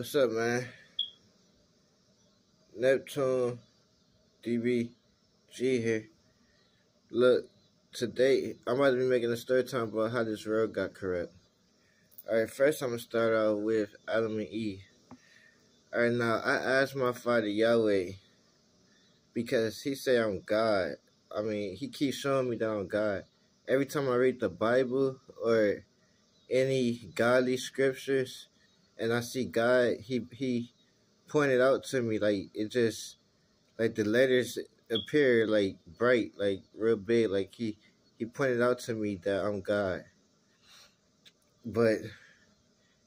What's up, man? Neptune DBG here. Look, today I'm about to be making a story time about how this road got corrupt. Alright, first I'm gonna start off with Adam and Eve. Alright, now I asked my father Yahweh because he say I'm God. I mean, he keeps showing me that I'm God. Every time I read the Bible or any godly scriptures, and I see God, he he pointed out to me like it just like the letters appear like bright, like real big, like he he pointed out to me that I'm God. But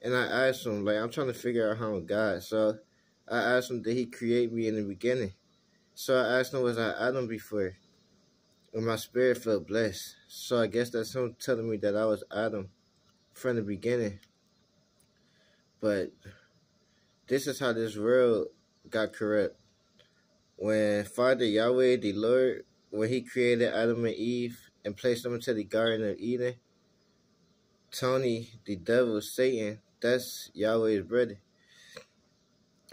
and I asked him like I'm trying to figure out how I'm God. So I asked him did he create me in the beginning. So I asked him was I Adam before. And my spirit felt blessed. So I guess that's him telling me that I was Adam from the beginning. But this is how this world got corrupt. When Father Yahweh, the Lord, when he created Adam and Eve and placed them into the Garden of Eden, Tony, the devil, Satan, that's Yahweh's brother.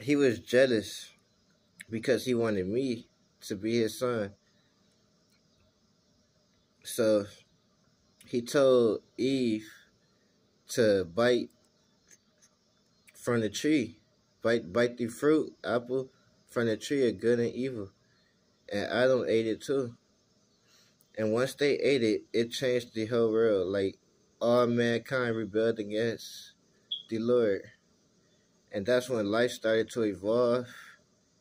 He was jealous because he wanted me to be his son. So he told Eve to bite from the tree. Bite bite the fruit, apple, from the tree of good and evil. And Adam ate it too. And once they ate it, it changed the whole world. Like all mankind rebelled against the Lord. And that's when life started to evolve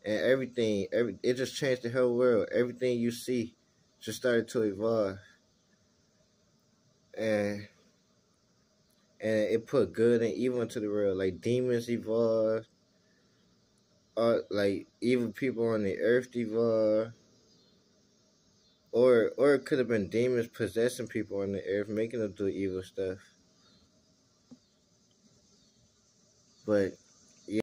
and everything every it just changed the whole world. Everything you see just started to evolve. And and it put good and evil into the world. Like demons evolved, uh, like evil people on the earth evolved, or or it could have been demons possessing people on the earth, making them do evil stuff. But